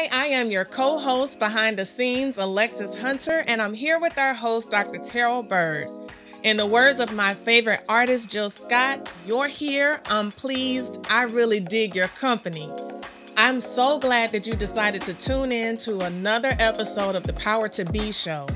Hi, I am your co host behind the scenes, Alexis Hunter, and I'm here with our host, Dr. Terrell Bird. In the words of my favorite artist, Jill Scott, you're here, I'm pleased, I really dig your company. I'm so glad that you decided to tune in to another episode of the Power2B show.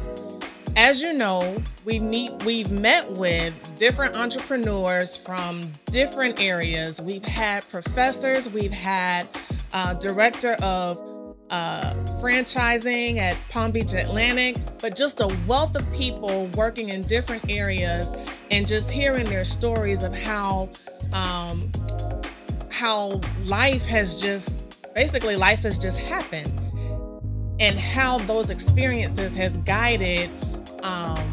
As you know, we meet we've met with different entrepreneurs from different areas. We've had professors, we've had uh, director of uh, franchising at Palm Beach Atlantic, but just a wealth of people working in different areas and just hearing their stories of how um, how life has just basically life has just happened and how those experiences has guided um,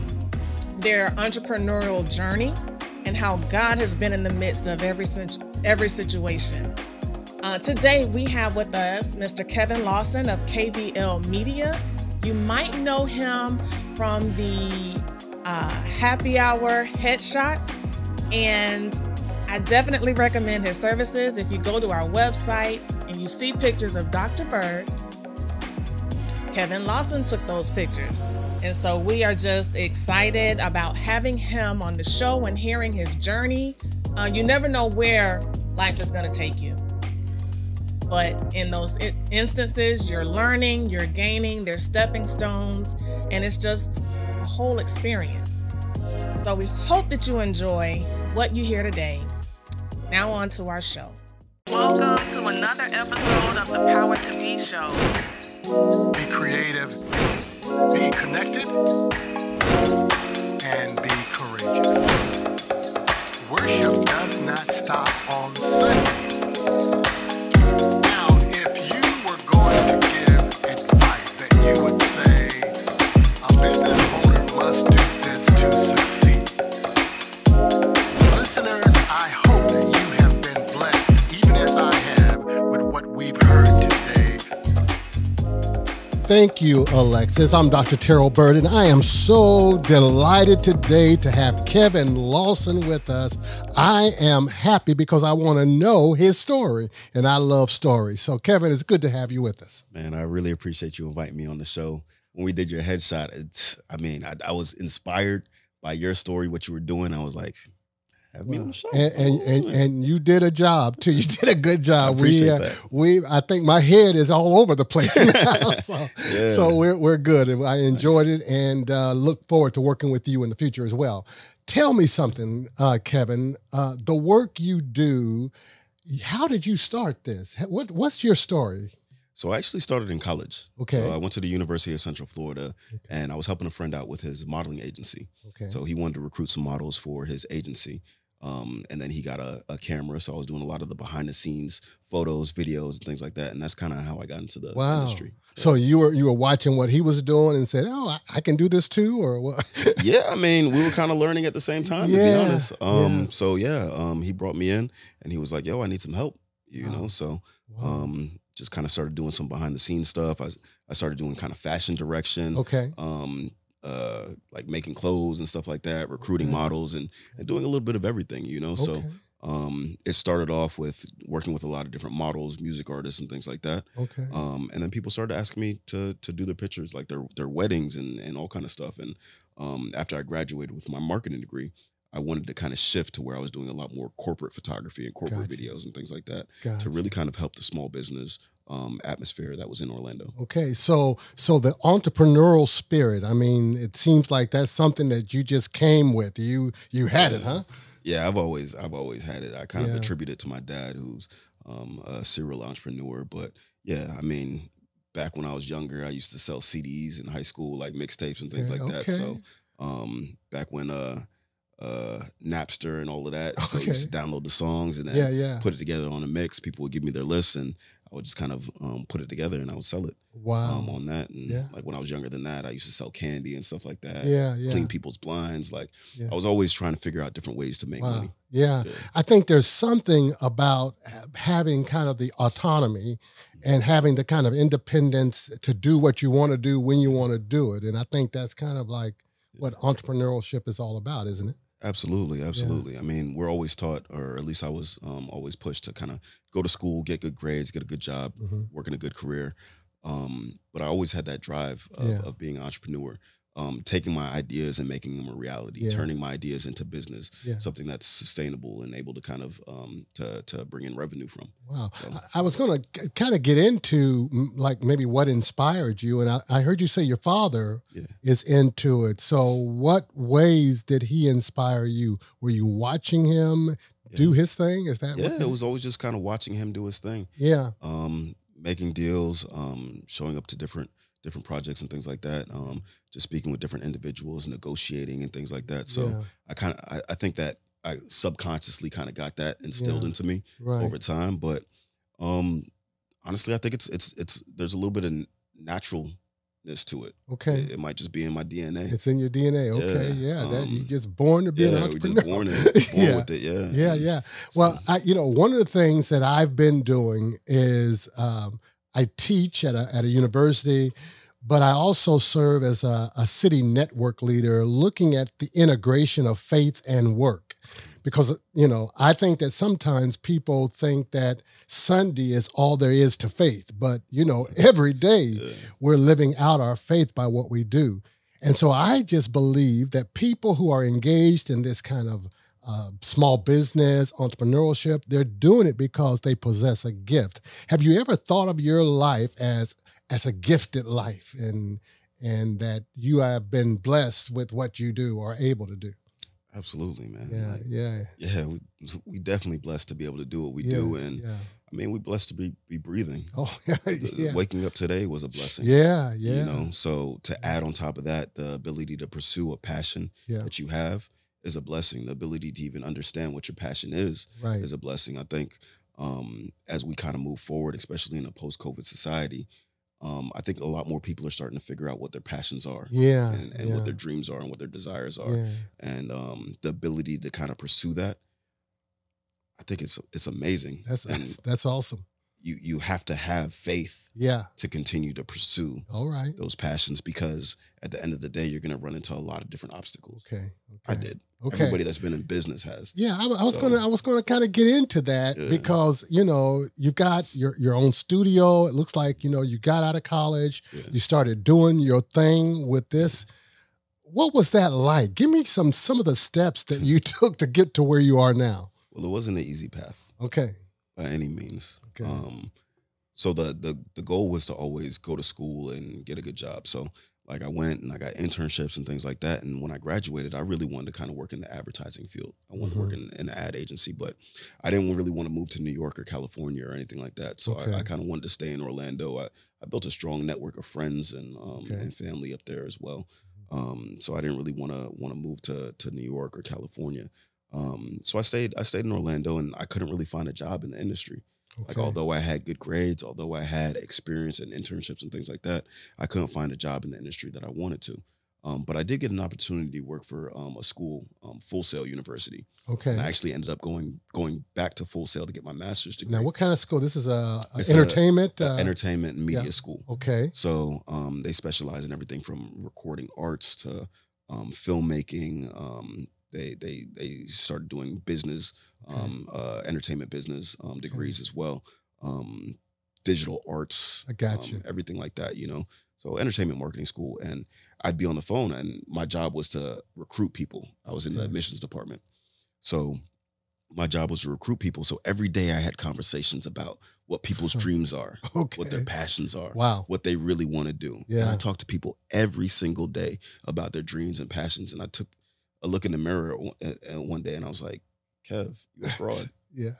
their entrepreneurial journey and how God has been in the midst of every every situation. Uh, today we have with us Mr. Kevin Lawson of KVL Media. You might know him from the uh, happy hour headshots, and I definitely recommend his services. If you go to our website and you see pictures of Dr. Bird, Kevin Lawson took those pictures. And so we are just excited about having him on the show and hearing his journey. Uh, you never know where life is going to take you. But in those instances, you're learning, you're gaining, they're stepping stones, and it's just a whole experience. So we hope that you enjoy what you hear today. Now, on to our show. Welcome to another episode of the Power2B Show. Be creative, be connected, and be courageous. Worship does not stop on Sunday. Thank you, Alexis. I'm Dr. Terrell Bird, and I am so delighted today to have Kevin Lawson with us. I am happy because I want to know his story, and I love stories. So, Kevin, it's good to have you with us. Man, I really appreciate you inviting me on the show. When we did your headshot, it's, I mean, I, I was inspired by your story, what you were doing. I was like, have me on the show. And and, and, and, you did a job too. You did a good job. I we uh, we I think my head is all over the place now. so, yeah. so we're we're good. I enjoyed nice. it and uh, look forward to working with you in the future as well. Tell me something, uh, Kevin. Uh, the work you do. How did you start this? What what's your story? So I actually started in college. Okay. So I went to the University of Central Florida okay. and I was helping a friend out with his modeling agency. Okay. So he wanted to recruit some models for his agency. Um, and then he got a, a, camera, so I was doing a lot of the behind the scenes photos, videos, and things like that. And that's kind of how I got into the wow. industry. Yeah. So you were you were watching what he was doing and said, "Oh, I, I can do this too," or what? yeah, I mean, we were kind of learning at the same time. Yeah. To be honest, um, yeah. so yeah, um, he brought me in and he was like, "Yo, I need some help," you wow. know. So wow. um, just kind of started doing some behind the scenes stuff. I I started doing kind of fashion direction. Okay. Um, uh, like making clothes and stuff like that, recruiting okay. models and, and doing a little bit of everything, you know. Okay. So um, it started off with working with a lot of different models, music artists, and things like that. Okay. Um, and then people started asking me to to do their pictures, like their their weddings and and all kind of stuff. And um, after I graduated with my marketing degree, I wanted to kind of shift to where I was doing a lot more corporate photography and corporate gotcha. videos and things like that gotcha. to really kind of help the small business um, atmosphere that was in Orlando. Okay, so so the entrepreneurial spirit. I mean, it seems like that's something that you just came with. You you had it, huh? Yeah, I've always I've always had it. I kind yeah. of attribute it to my dad, who's um, a serial entrepreneur. But yeah, I mean, back when I was younger, I used to sell CDs in high school, like mixtapes and things like okay. that. So um, back when uh, uh, Napster and all of that. Okay. So I used to download the songs and then yeah, yeah. put it together on a mix. People would give me their lists and I would just kind of um, put it together and I would sell it. Wow. Um, on that. And yeah. like when I was younger than that, I used to sell candy and stuff like that. Yeah. Yeah. Clean people's blinds. Like yeah. I was always trying to figure out different ways to make wow. money. Yeah. yeah. I think there's something about having kind of the autonomy and having the kind of independence to do what you want to do when you want to do it. And I think that's kind of like what entrepreneurship is all about, isn't it? Absolutely, absolutely. Yeah. I mean, we're always taught, or at least I was um, always pushed to kind of go to school, get good grades, get a good job, mm-hmm. work in a good career. Um, but I always had that drive of, Yeah. of being an entrepreneur, um, taking my ideas and making them a reality, Yeah. turning my ideas into business, Yeah. something that's sustainable and able to kind of um, to to bring in revenue from. Wow. So- I- was going to kind of get into like maybe what inspired you. And I, I heard you say your father Yeah. is into it. So, what ways did he inspire you? Were you watching him do his thing? Is that Yeah, what it was always just kind of watching him do his thing. Yeah. um, making deals, um, showing up to different different projects and things like that. Um, just speaking with different individuals, negotiating and things like that. So yeah, I kind of I, I think that I subconsciously kind of got that instilled Yeah. into me right. over time. But um, honestly, I think it's it's it's there's a little bit of naturalness to it. okay. It, it might just be in my DNA. It's in your DNA. Okay. Yeah. Yeah, that you um, just born to be an entrepreneur. born, in, born yeah. with it. Yeah, Yeah, yeah. Well, I, you know, one of the things that I've been doing is um, I teach at a at a university, but I also serve as a, a city network leader, looking at the integration of faith and work. Because you know, I think that sometimes people think that Sunday is all there is to faith, but you know, every day we're living out our faith by what we do. And so I just believe that people who are engaged in this kind of uh, small business, entrepreneurship, they're doing it because they possess a gift. Have you ever thought of your life as as a gifted life and and that you have been blessed with what you do or able to do? absolutely, man. Yeah, Like, yeah. yeah. We, we definitely blessed to be able to do what we yeah, do, and yeah. I mean, we're blessed to be be breathing. Oh, yeah, yeah. Waking up today was a blessing. Yeah, yeah. You know, so to add on top of that, the ability to pursue a passion Yeah. that you have is a blessing. The ability to even understand what your passion is Right. is a blessing. I think um, as we kind of move forward, especially in a post-COVID society, um, I think a lot more people are starting to figure out what their passions are Yeah. and, and yeah, what their dreams are and what their desires are, yeah. and um, the ability to kind of pursue that. I think it's it's amazing. That's, and that's that's awesome. You you have to have faith Yeah. to continue to pursue All right. those passions because at the end of the day, you're going to run into a lot of different obstacles. Okay. okay. I did. Okay. Everybody that's been in business has. Yeah, I, was So- gonna I was gonna kind of get into that Yeah. because you know you've got your your own studio. It looks like you know you got out of college, Yeah. you started doing your thing with this. What was that like? Give me some some of the steps that you took to get to where you are now. Well, it wasn't an easy path Okay. By any means. Okay. Um, so the the the goal was to always go to school and get a good job. So like I went and I got internships and things like that. And when I graduated, I really wanted to kind of work in the advertising field. I wanted to work in, in the ad agency, but I didn't really want to move to New York or California or anything like that. So Okay. I, I kind of wanted to stay in Orlando. I, I built a strong network of friends and um, Okay. and family up there as well. Um, so I didn't really want to want to move to to New York or California. Um, so I stayed I stayed in Orlando and I couldn't really find a job in the industry. Like although I had good grades, although I had experience and internships and things like that, I couldn't find a job in the industry that I wanted to. Um, but I did get an opportunity to work for um, a school, um, Full Sail University, okay. and I actually ended up going going back to Full Sail to get my master's degree. Now, what kind of school? This is a, a It's a- entertainment. Uh, entertainment and media yeah. school. okay. So um, they specialize in everything from recording arts to um, filmmaking. They they they started doing business, Okay. um, uh, entertainment business um, degrees as well, um, digital arts. I got um, you. everything like that. You know, so entertainment marketing school, and I'd be on the phone, and my job was to recruit people. I was in the admissions department, so my job was to recruit people. So every day I had conversations about what people's dreams are, Okay. what their passions are wow. what they really want to do. And Yeah. I talk to people every single day about their dreams and passions. And I took a look in the mirror one- one day and I was like, Kev, you're a fraud. Yeah.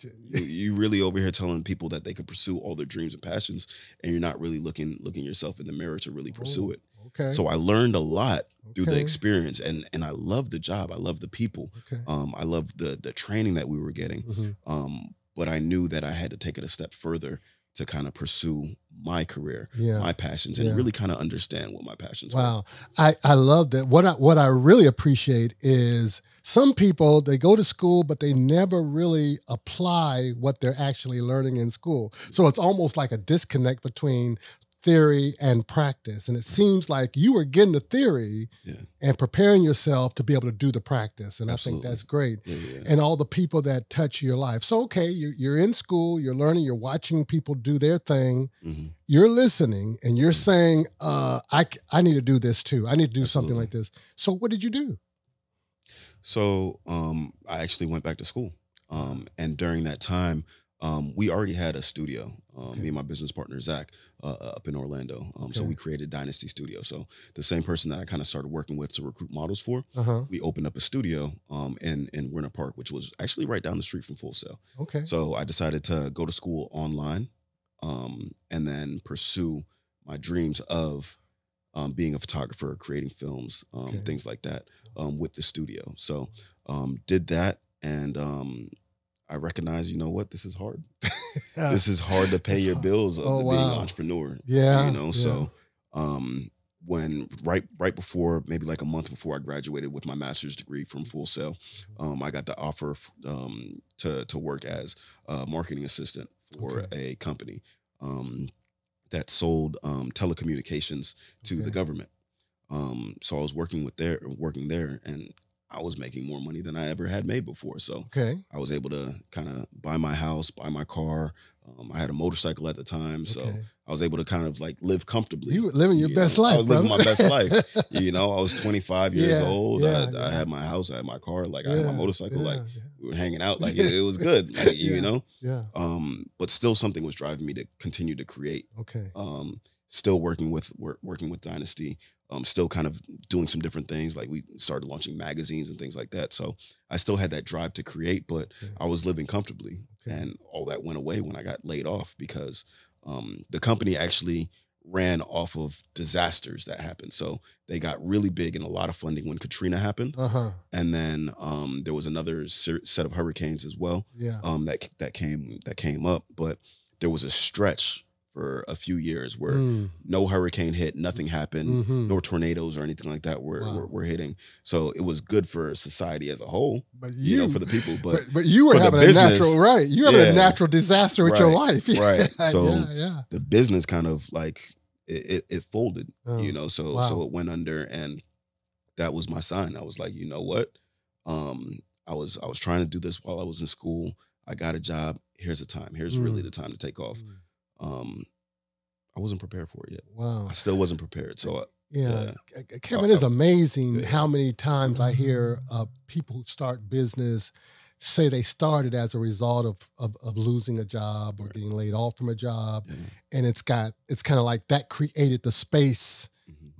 you, you really over here telling people that they can pursue all their dreams and passions, and you're not really looking looking yourself in the mirror to really pursue Oh, it. Okay. So I learned a lot through the experience, and and I love the job. I love the people. Okay. Um, I love the the training that we were getting. Mhm. Um, but I knew that I had to take it a step further to kind of pursue my career, Yeah. my passions, and Yeah. really kind of understand what my passions were. Wow. I, I love that. What I what I really appreciate is some people they go to school but they never really apply what they're actually learning in school. So it's almost like a disconnect between theory and practice. And it seems like you were getting the theory Yeah. and preparing yourself to be able to do the practice. And Absolutely. I think that's great. Yeah, yeah. And all the people that touch your life. So, okay, you're, you're in school, you're learning, you're watching people do their thing, Mhm. you're listening, and you're Mhm. saying, uh, I, I need to do this too. I need to do something like this. So, what did you do? So um, I actually went back to school, um, and during that time, um, we already had a studio. Um, Okay. Me and my business partner Zach uh, up in Orlando. Um, So we created Dynasty Studio. So the same person that I kind of started working with to recruit models for, Uh huh. we opened up a studio um, in in Winter Park, which was actually right down the street from Full Sail. Okay. So I decided to go to school online, um, and then pursue my dreams of um, being a photographer, creating films, um, Okay. things like that, um, with the studio. So um, did that, and um, I recognize, you know what, this is hard. this is hard to pay It's your hard. bills of Oh, being an entrepreneur. yeah. you know. yeah. So um, when right right before maybe like a month before I graduated with my master's degree from Full Sail, Mm-hmm. um, I got the offer um, to to work as a marketing assistant for Okay. a company um, that sold um, telecommunications to Okay. the government. Um, so I was working with there, working there, and I was making more money than I ever had made before. So Okay. I was able to kind of buy my house, buy my car. Um, I had a motorcycle at the time, so okay. I was able to kind of like live comfortably. You were living your you best know? life. I was living my best life. You know, I was 25 years old. yeah, I, yeah. I had my house, I had my car, like I had my Yeah, motorcycle. Like yeah, we were hanging out, like it, it was good. Like Yeah. you know, yeah. um, but still something was driving me to continue to create. Okay. Um, still working with wor- working with Dynasty. Um, still kind of doing some different things. Like we started launching magazines and things like that. So I still had that drive to create, but Okay. I was living comfortably, Okay. and all that went away when I got laid off because um, the company actually ran off of disasters that happened. So they got really big and a lot of funding when Katrina happened, Uh huh. and then um, there was another ser- set of hurricanes as well Yeah. um, that that came that came up. But there was a stretch for a few years where Mm, no hurricane hit, nothing happened, mhm. no tornadoes or anything like that were, Wow. were were hitting. So it was good for society as a whole, But you, you, know, for the people. But but, but you were having a business, natural right. You having a natural disaster with your Right, life. right. So, yeah, yeah. the business kind of like it, it, it folded, Oh, you know. So wow. so it went under, and that was my sign. I was like, you know what? Um, I was I was trying to do this while I was in school. I got a job. Here's the time. Here's really Mm. the time to take off. Mm, Um, I wasn't prepared for it yet. Wow. I still wasn't prepared. So uh, Yeah, yeah. Kevin, it's amazing Yeah. how many times I hear uh, people who start business say they started as a result of of, of losing a job or Right. being laid off from a job, yeah. and it's got it's kind of like that created the space.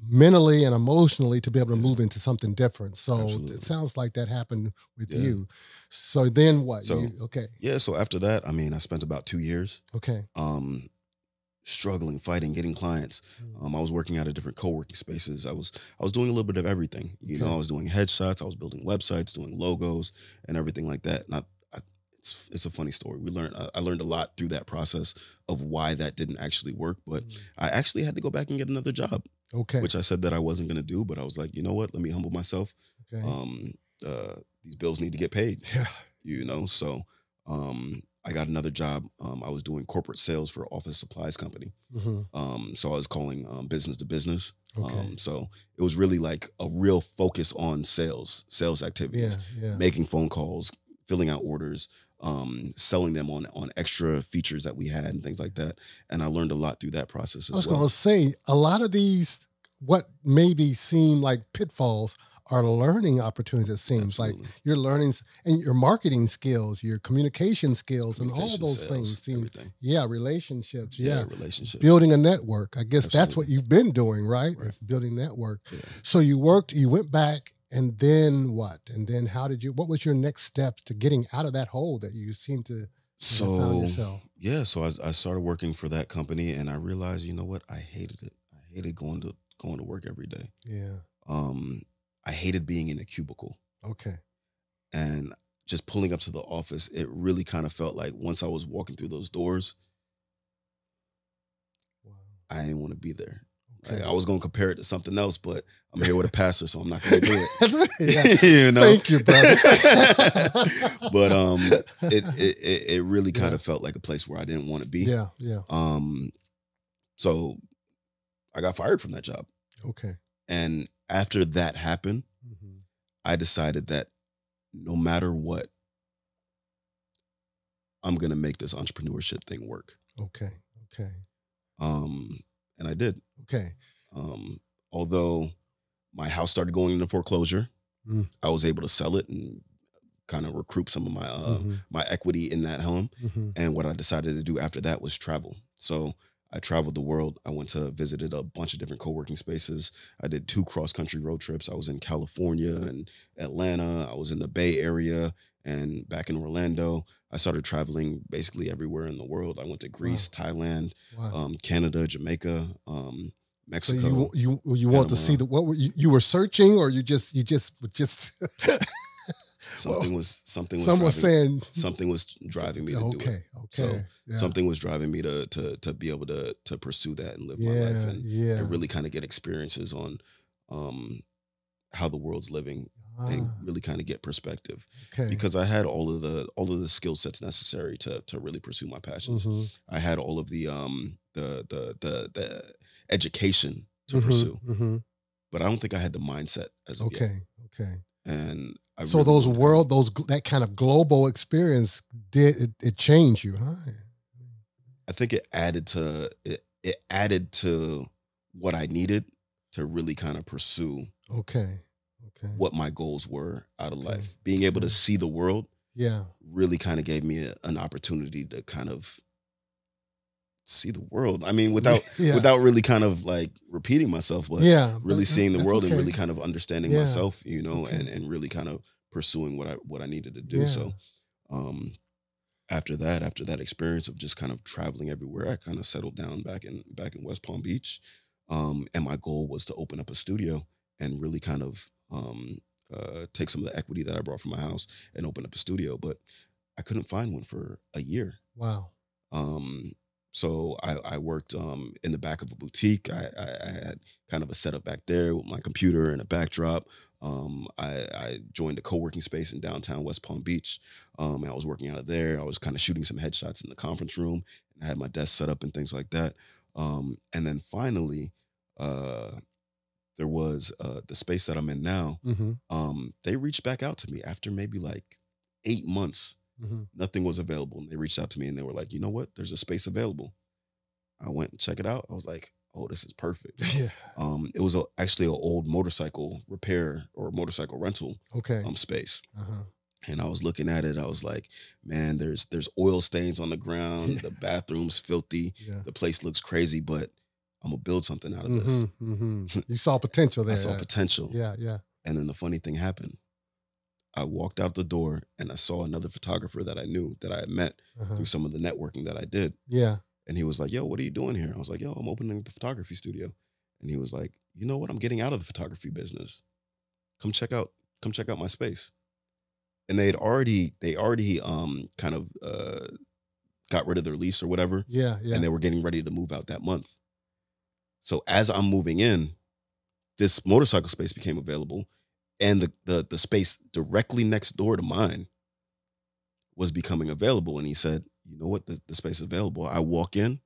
Mentally and emotionally to be able to move into something different. So Absolutely. it sounds like that happened with Yeah. you. So then what? So- you, okay, Yeah. So after that, I mean, I spent about two years okay, um, struggling, fighting, getting clients. Mm. Um, I was working out of different co-working spaces. I was I was doing a little bit of everything. You know, I was doing headshots, I was building websites, doing logos, and everything like that. I, it's it's a funny story. We learned I, I learned a lot through that process of why that didn't actually work. But Mm. I actually had to go back and get another job, okay, which I said that I wasn't going to do. But I was like, you know what? Let me humble myself. okay, Um, uh, these bills need to get paid. yeah, You know, so. Um, I got another job. Um, I was doing corporate sales for office supplies company. hmm Um, so I was calling um, business to business. okay, Um, so it was really like a real focus on sales, sales yeah, activities, yeah. making phone calls, filling out orders, um, selling them on on extra features that we had and things like that. And I learned a lot through that process I was well. going to say a lot of these, what maybe seem like pitfalls, are learning opportunities. It seems like Absolutely. you're learning and your marketing skills, your communication skills, and all those sales, things seem. everything. Yeah, relationships. Yeah, relationships. building a network. I guess that's what you've been doing, right? Right. It's building network. Yeah. So you worked, you went back, and then what? And then how did you? What was your next steps to getting out of that hole that you seem to found So yourself? yeah, so I, I started working for that company, and I realized, you know what, I hated it. I hated going to going to work every day. Yeah. Um, I hated being in a cubicle. Okay. and just pulling up to the office, it really kind of felt like once I was walking through those doors, Wow. I didn't want to be there. Like, I was going to compare it to something else, but I'm here with a pastor, so I'm not going to do it. That's right. Yeah. you know? Thank you, brother. but um, it, it it really kind Yeah. of felt like a place where I didn't want to be. yeah, yeah. Um, so I got fired from that job. Okay. And after that happened, mm-hmm. I decided that no matter what, I'm gonna make this entrepreneurship thing work. Okay. Okay. Um, and I did. Okay. Um, although my house started going into foreclosure, mm. I was able to sell it and kind of recruit some of my uh, mm-hmm. my equity in that home. Mm-hmm. And what I decided to do after that was travel. So I traveled the world. I went to visited a bunch of different co-working spaces. I did two cross country road trips. I was in California and Atlanta. I was in the Bay Area and back in Orlando. I started traveling basically everywhere in the world. I went to Greece, wow. Thailand, wow. Um, Canada, Jamaica, um, Mexico. So you you you want to see the what were you, you were searching or you just you just just something was something was someone was saying something was driving me to okay, do it. Okay, so yeah. something was driving me to to to be able to to pursue that and live yeah, my life and, yeah. and really kind of get experiences on um how the world's living ah. and really kind of get perspective. Okay. Because I had all of the all of the skill sets necessary to to really pursue my passions. Mm-hmm. I had all of the um the the the the education to mm-hmm, pursue. Mm-hmm. But I don't think I had the mindset as okay. Yet. Okay. And I so really those world, those that kind of global experience did it, it changed you, huh? I think it added to it. It added to what I needed to really kind of pursue. Okay. Okay. What my goals were out of okay. life, being able to see the world. Yeah. Really kind of gave me a, an opportunity to kind of see the world. I mean, without yeah. without really kind of like repeating myself, but yeah, really seeing the world okay. and really kind of understanding yeah. myself, you know, okay. and and really kind of pursuing what I what I needed to do. Yeah. So, um, after that, after that experience of just kind of traveling everywhere, I kind of settled down back in back in West Palm Beach, um, and my goal was to open up a studio and really kind of um, uh, take some of the equity that I brought from my house and open up a studio, but I couldn't find one for a year. Wow. Um, so I, I worked um, in the back of a boutique. I, I, I, had kind of a setup back there with my computer and a backdrop. Um, I, I, joined a co-working space in downtown West Palm Beach. Um, I was working out of there. I was kind of shooting some headshots in the conference room, and I had my desk set up and things like that. Um, and then finally, uh, there was uh, the space that I'm in now. Mm-hmm. Um, they reached back out to me after maybe like eight months Mm-hmm. Nothing was available. And they reached out to me and they were like, you know what? There's a space available. I went and check it out. I was like, oh, this is perfect. Yeah. Um, it was a, actually an old motorcycle repair or motorcycle rental okay. um space. Uh-huh. And I was looking at it. I was like, man, there's there's oil stains on the ground. the bathroom's filthy. Yeah. The place looks crazy, but I'm gonna build something out of this. Mm-hmm, mm-hmm. You saw potential there. I saw potential. Yeah, yeah. And then the funny thing happened. I walked out the door and I saw another photographer that I knew that I had met uh-huh. through some of the networking that I did. Yeah. And he was like, Yo, what are you doing here? I was like, Yo, I'm opening the photography studio. And he was like, You know what? I'm getting out of the photography business. Come check out, come check out my space. And they had already, they already um kind of uh got rid of their lease or whatever. Yeah, yeah. And they were getting ready to move out that month. So as I'm moving in, this motorcycle space became available and the, the the space directly next door to mine was becoming available and he said you know what the, the space is available i walk in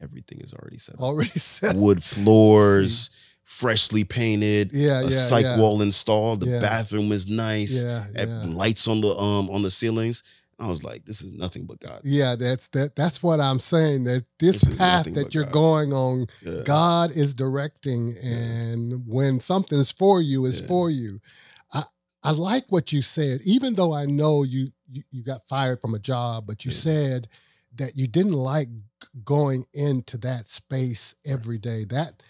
everything is already set up. already set wood floors freshly painted yeah a yeah, psych yeah. wall installed the yeah. bathroom is nice yeah, yeah. lights on the um on the ceilings I was like, this is nothing but God. Yeah, that's that. That's what I'm saying. That this, this path that you're God. going on, yeah. God is directing, and yeah. when something's for you, is yeah. for you. I I like what you said, even though I know you you, you got fired from a job, but you said that you didn't like going into that space every day. That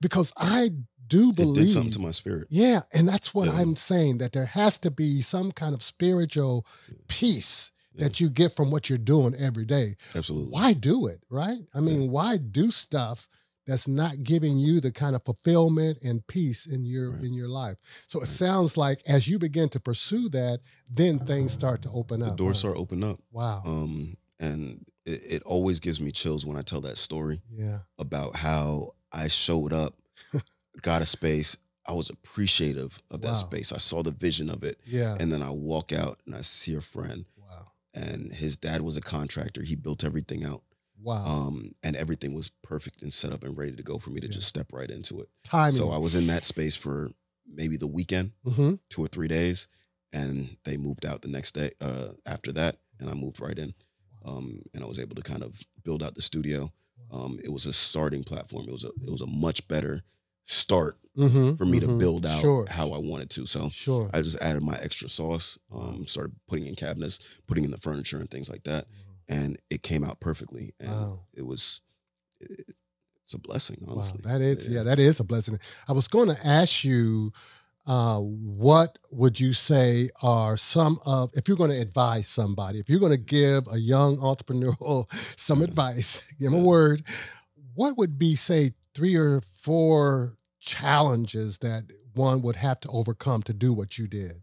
because I do believe it did something to my spirit. Yeah, and that's what yeah. I'm saying that there has to be some kind of spiritual peace yeah. that you get from what you're doing every day. Absolutely. Why do it, right? I mean, yeah. why do stuff that's not giving you the kind of fulfillment and peace in your right. in your life? So it sounds like as you begin to pursue that, then things start to open up. The doors start open up. Wow. Um, and it, it always gives me chills when I tell that story. Yeah. About how I showed up got a space. I was appreciative of that wow. space. I saw the vision of it. Yeah. And then I walk out and I see a friend. Wow. And his dad was a contractor. He built everything out. Wow. Um, and everything was perfect and set up and ready to go for me to Yeah. just step right into it. Timing. So I was in that space for maybe the weekend, hmm two or three days, and they moved out the next day uh, after that, and I moved right in. Um, and I was able to kind of build out the studio. Um, it was a starting platform. It was a it was a much better start hmm for me to build out Sure. how I wanted to. So Sure. I just added my extra sauce, um, started putting in cabinets, putting in the furniture and things like that, and it came out perfectly. And Wow. it was it, it's a blessing, Wow, honestly. that is yeah. that is a blessing. I was going to ask you, uh, what would you say are some of if you're going to advise somebody, if you're going to give a young entrepreneur some Yeah. advice, give them a word, what would be say three or four challenges that one would have to overcome to do what you did?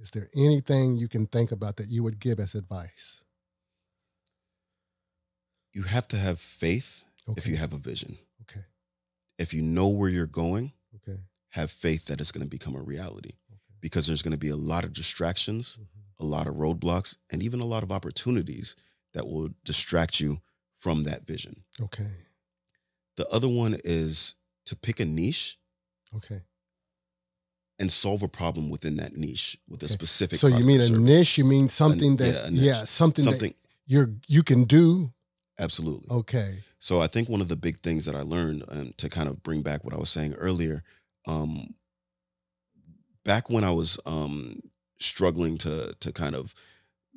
Is there anything you can think about that you would give as advice? You have to have faith Okay. if you have a vision. okay. If you know where you're going, Okay. have faith that it's going to become a reality Okay. because there's going to be a lot of distractions, Mhm. a lot of roadblocks, and even a lot of opportunities that will distract you from that vision. Okay. The other one is to pick a niche Okay. and solve a problem within that niche with a specific. So you mean a niche? You mean something yeah, that a niche. yeah, something, Something that you're you can do. absolutely. Okay. So I think one of the big things that I learned, um, to kind of bring back what I was saying earlier, um, back when I was um, struggling to to kind of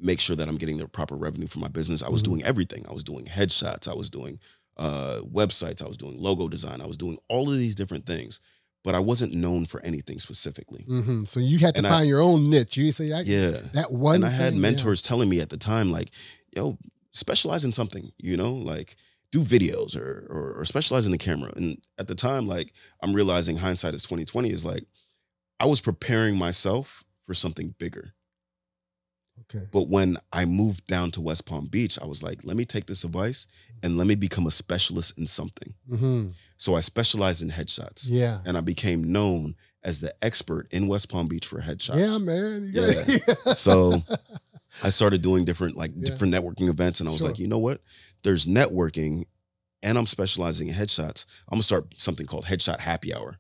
make sure that I'm getting the proper revenue for my business, I was Mhm. doing everything. I was doing headshots, I was doing uh, websites, I was doing logo design, I was doing all of these different things, but I wasn't known for anything specifically. hmm So you had to And I- find your own niche. You say, I, Yeah, that one. and I had thing, yeah. mentors telling me at the time, like, yo, specialize in something, you know, like do videos or, or or specialize in the camera. And at the time, like I'm realizing hindsight is 2020 is like I was preparing myself for something bigger. Okay. But when I moved down to West Palm Beach, I was like, let me take this advice and let me become a specialist in something. hmm So I specialized in headshots. Yeah. And I became known as the expert in West Palm Beach for headshots. Yeah, man. You Yeah. So I started doing different like Yeah. different networking events, and I was Sure. like, you know what? There's networking, and I'm specializing in headshots. I'm gonna start something called Headshot Happy Hour,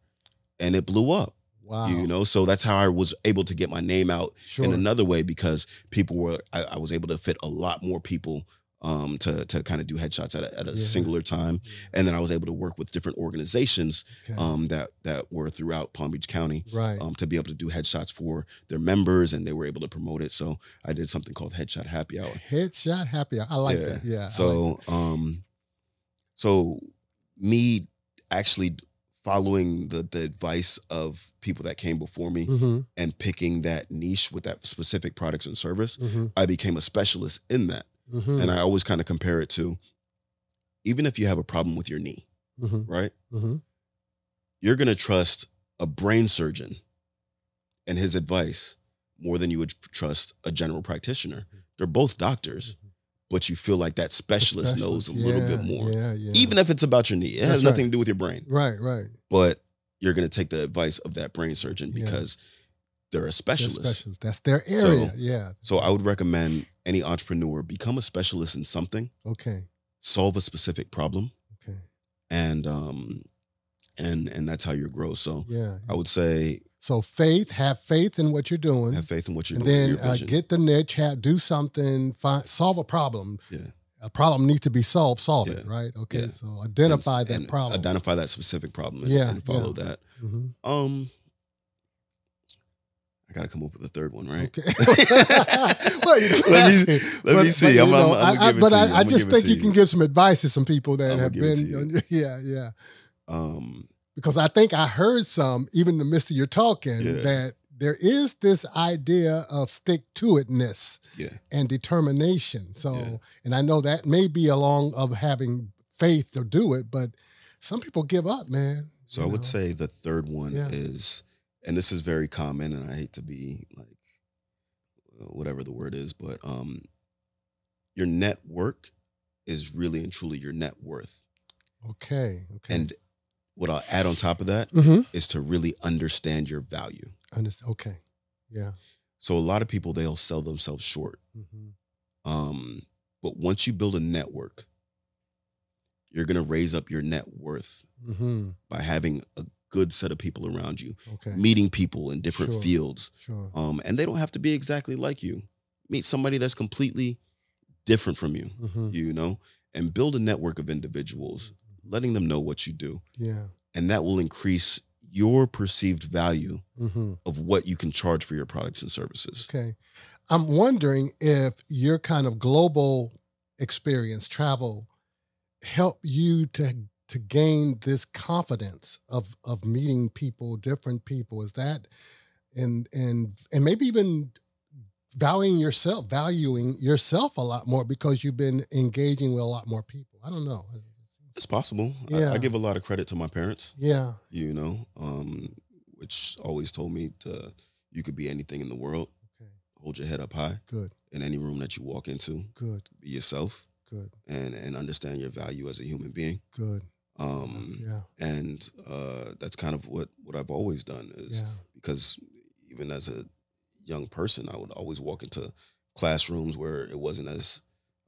and it blew up. wow. You know, so that's how I was able to get my name out sure. in another way because people were. I, I was able to fit a lot more people um, to to kind of do headshots at a, at a Yeah. singular time, and then I was able to work with different organizations Okay. um, that that were throughout Palm Beach County right. um, to be able to do headshots for their members, and they were able to promote it. So I did something called Headshot Happy Hour. Headshot happy. hour. I like that. Yeah. I like So, um, so me actually following the the advice of people that came before me. Mhm, and picking that niche with that specific products and service, mhm, I became a specialist in that. Mhm, And I always kind of compare it to even if you have a problem with your knee, mhm, right? mhm. You're gonna trust a brain surgeon and his advice more than you would trust a general practitioner. They're both doctors, but you feel like that specialist, knows a little bit more. Yeah, yeah. Even if it's about your knee, it That's has right. nothing to do with your brain. right, right. But you're gonna take the advice of that brain surgeon Yeah. They're a They're specialist. That's their area. So- yeah. So I would recommend any entrepreneur become a specialist in something, Okay. solve a specific problem, Okay. and um and and that's how you grow. So Yeah. I would say So faith, have faith in what you're doing. have faith in what you're and doing. then your uh, get the niche, have, do something, find, solve a problem. Yeah. A problem needs to be solved, solve it, right? Okay, Yeah. so identify and- that and problem. Identify that specific problem and, Yeah, and follow that. Mhm. Um I gotta come up with a third one, right? Okay. well, you don't Let me- let me see. you I'm- I'm- know, I'm gonna I- I- give it but to I, just think you you. can give some advice to some people that I'm have gonna give it been. Yeah, yeah. Um Because I think I heard some, even in the midst of your talking, Yeah. that there is this idea of stick to itness yeah. and determination. So, Yeah. and I know that may be along of having faith to do it, but some people give up, man. So I would say the third one is, and this is very common, and I hate to be like uh, whatever the word is, but um, your network is really and truly your net worth. okay, okay, And what I'll add on top of that mm-hmm. is to really understand your value. Understand. Okay, yeah. So a lot of people they'll sell themselves short. hmm Um, But once you build a network, you're going to raise up your net worth mm-hmm. by having a good set of people around you, okay. meeting people in different sure. fields. Sure. Um, and they don't have to be exactly like you. Meet somebody that's completely different from you, mm-hmm. you know, and build a network of individuals, mm-hmm. letting them know what you do. Yeah. And that will increase your perceived value mm-hmm. of what you can charge for your products and services. Okay. I'm wondering if your kind of global experience, travel, help you to to gain this confidence of of meeting people, different people. Is that and and and maybe even valuing yourself, valuing yourself a lot more because you've been engaging with a lot more people. I don't know. It's possible. Yeah. I, I give a lot of credit to my parents. Yeah. You know, um, which always told me to you could be anything in the world. Okay. Hold your head up high. Good. In any room that you walk into. Good. Be yourself. Good. And and understand your value as a human being. Good. Um, yeah. And uh, that's kind of what what I've always done is yeah. because even as a young person, I would always walk into classrooms where it wasn't as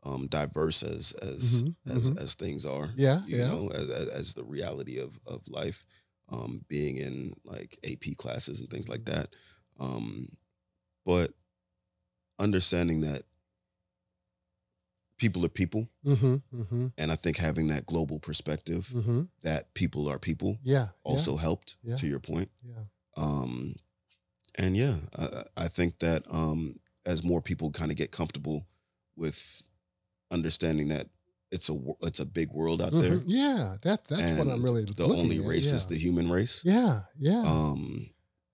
um, diverse as as mm-hmm, as, mm-hmm. as things are. Yeah, you yeah. know, as, as the reality of of life, um, being in like AP classes and things like that. Um, but understanding that people are people, mm-hmm, mm-hmm. and I think having that global perspective mm-hmm. that people are people, yeah, also yeah. helped. Yeah. To your point, yeah. Um, and yeah, I, I think that um, as more people kind of get comfortable with understanding that it's a it's a big world out mm-hmm. there. Yeah, that that's and what I'm really. The only at. race yeah. is the human race. Yeah, yeah. Um,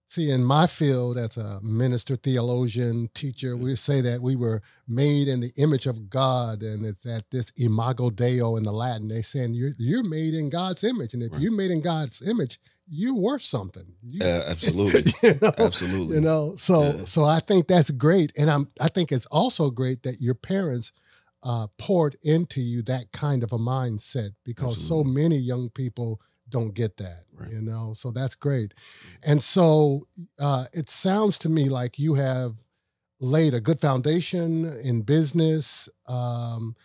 See, in my field as a minister, theologian, teacher, we say that we were made in the image of God, and it's at this imago Dei in the Latin. They saying you're you're made in God's image, and if right. you're made in God's image, you're worth something. You, uh, absolutely, you know? absolutely. You know, so yeah. so I think that's great, and I'm I think it's also great that your parents uh, poured into you that kind of a mindset because absolutely. so many young people don't get that. Right. You know, so that's great, and so uh, it sounds to me like you have laid a good foundation in business. Um,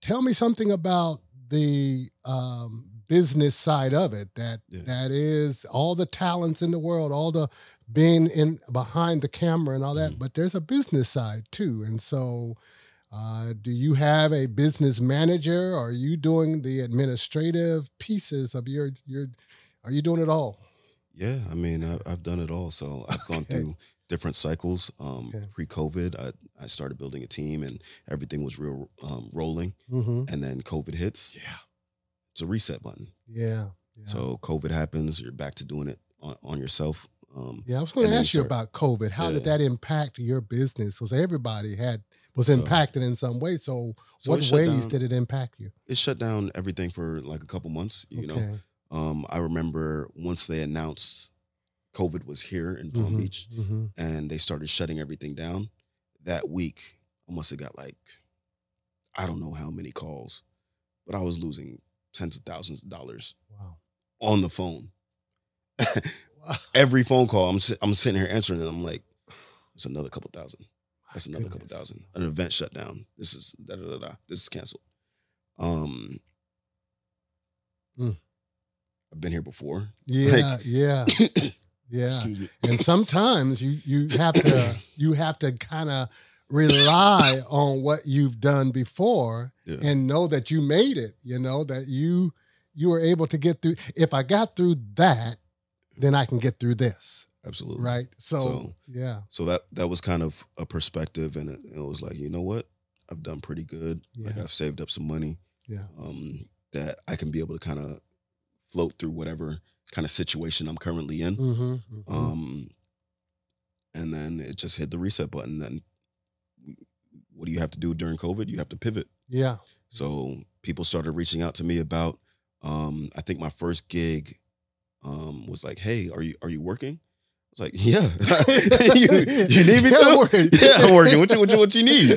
tell me something about the um, business side of it that yeah. that is all the talents in the world all the being in behind the camera and all that mm-hmm. but there's a business side too and so uh, do you have a business manager are you doing the administrative pieces of your your are you doing it all yeah i mean i've, I've done it all so i've gone okay. through different cycles um, okay. pre-covid I, I started building a team and everything was real um, rolling mm-hmm. and then covid hits yeah it's a reset button. Yeah. yeah. So COVID happens, you're back to doing it on, on yourself. Um, yeah, I was going to ask you, about COVID. How yeah. did that impact your business? Because everybody had was impacted so, in some way. So, so what ways down, did it impact you? It shut down everything for like a couple months. You okay. know, um, I remember once they announced COVID was here in Palm mm-hmm, Beach, mm-hmm. and they started shutting everything down. That week, I must have got like I don't know how many calls, but I was losing tens of thousands of dollars wow. on the phone. Every phone call, I'm I'm sitting here answering it. I'm like, it's another couple thousand. That's another Goodness. couple thousand. An event shut down. This is da da da da. This is canceled. Um, mm. I've been here before. Yeah, like, yeah, yeah. And sometimes you you have to you have to kind of rely on what you've done before yeah. and know that you made it you know that you you were able to get through if i got through that then i can get through this absolutely right so, so yeah so that that was kind of a perspective and it, it was like you know what i've done pretty good yeah. like i've saved up some money yeah um that i can be able to kind of float through whatever kind of situation i'm currently in mm-hmm, mm-hmm. um and then it just hit the reset button then what do you have to do during COVID? You have to pivot. Yeah. So people started reaching out to me about. Um, I think my first gig um, was like, "Hey, are you are you working?" Was like, "Yeah, you, you, need me yeah, to work. Yeah, I'm working. What you what you, what you need?"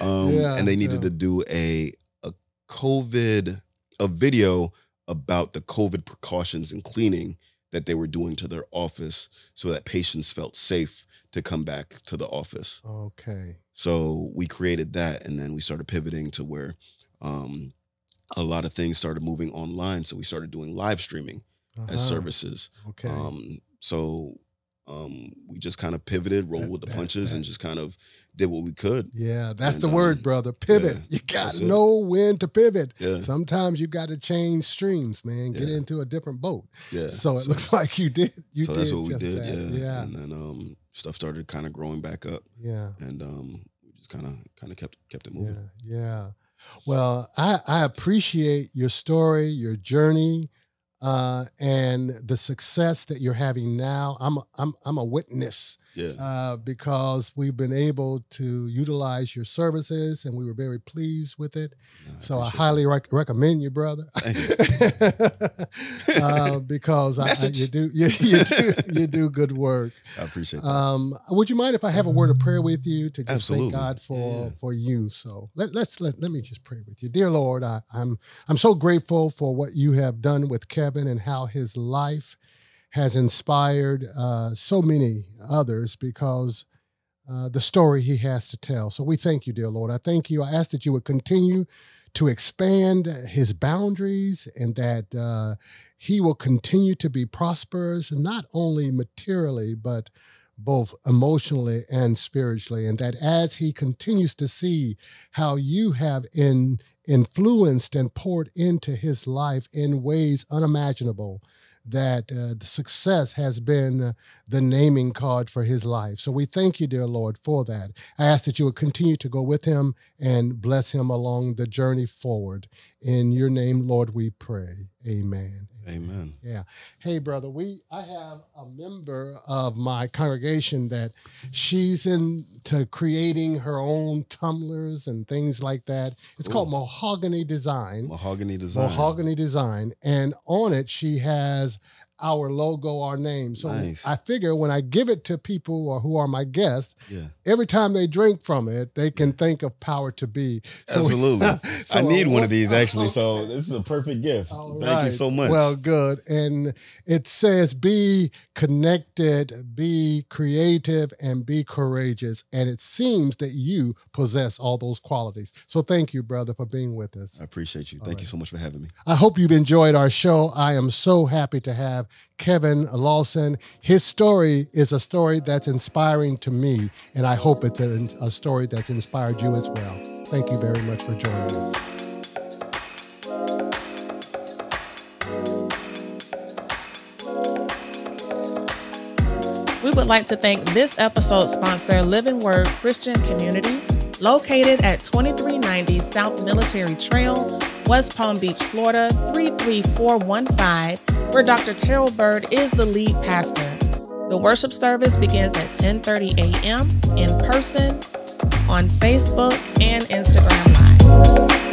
um, yeah, and they needed yeah. to do a a COVID a video about the COVID precautions and cleaning that they were doing to their office so that patients felt safe to come back to the office. Okay. So we created that, and then we started pivoting to where um, a lot of things started moving online. So we started doing live streaming uh-huh. as services. Okay. Um, so um, we just kind of pivoted, rolled with the punches, and just kind of did what we could. Yeah, that's and, the word, um, brother. Pivot. Yeah, you got to know when to pivot. Yeah. Sometimes you got to change streams, man. Get yeah. into a different boat. Yeah. So it so, looks like you did. You so did that's what we did. That. Yeah. Yeah. And then um, stuff started kind of growing back up. Yeah. And um, we just kind of kind of kept kept it moving. Yeah. Yeah. Well, I, I appreciate your story, your journey, uh, and the success that you're having now. I'm I'm I'm a witness yeah. Uh, because we've been able to utilize your services and we were very pleased with it. No, I so I highly rec- recommend you, brother. uh, because I, I, you do you, you, do you do good work. I appreciate that. Um, would you mind if I have a word of prayer with you to just Absolutely. thank God for yeah. for you? So let, let's let, let me just pray with you, dear Lord. I, I'm I'm so grateful for what you have done with Kevin and how his life has inspired uh, so many others because uh, the story he has to tell. So we thank you, dear Lord. I thank you. I ask that you would continue to expand his boundaries and that uh, he will continue to be prosperous, not only materially, but both emotionally and spiritually. And that as he continues to see how you have in, influenced and poured into his life in ways unimaginable, that uh, the success has been uh, the naming card for his life. So we thank you, dear Lord, for that. I ask that you would continue to go with him and bless him along the journey forward. In your name, Lord, we pray. Amen. Amen. Yeah. Hey, brother, we I have a member of my congregation that she's into creating her own tumblers and things like that. It's Ooh. called Mahogany Design. Mahogany Design. Mahogany Design. And on it, she has our logo, our name. So nice. I figure when I give it to people or who are my guests, yeah. every time they drink from it, they can think of Power2B. So Absolutely. so I need one of these actually. So this is a perfect gift. All Thank right. you so much. Well, good. And it says be connected, be creative, and be courageous. And it seems that you possess all those qualities. So thank you, brother, for being with us. I appreciate you. All thank right. you so much for having me. I hope you've enjoyed our show. I am so happy to have Kevin Lawson. His story is a story that's inspiring to me, and I hope it's a, a story that's inspired you as well. Thank you very much for joining us. We would like to thank this episode's sponsor, Living Word Christian Community, located at 2390 South Military Trail, West Palm Beach, Florida 33415 where Dr. Terrell Bird is the lead pastor. The worship service begins at 10:30 a.m. in person on Facebook and Instagram Live.